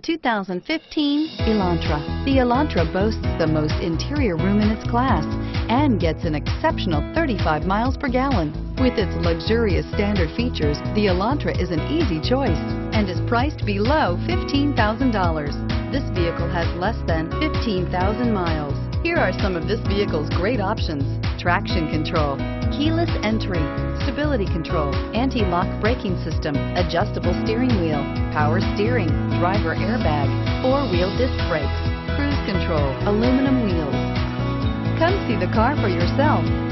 2015 Elantra. The Elantra boasts the most interior room in its class and gets an exceptional 35 miles per gallon. With its luxurious standard features, the Elantra is an easy choice and is priced below $15,000. This vehicle has less than 15,000 miles. Here are some of this vehicle's great options. Traction control, keyless entry, stability control, anti-lock braking system, adjustable steering wheel, power steering, driver airbag, four-wheel disc brakes, cruise control, aluminum wheels. Come see the car for yourself.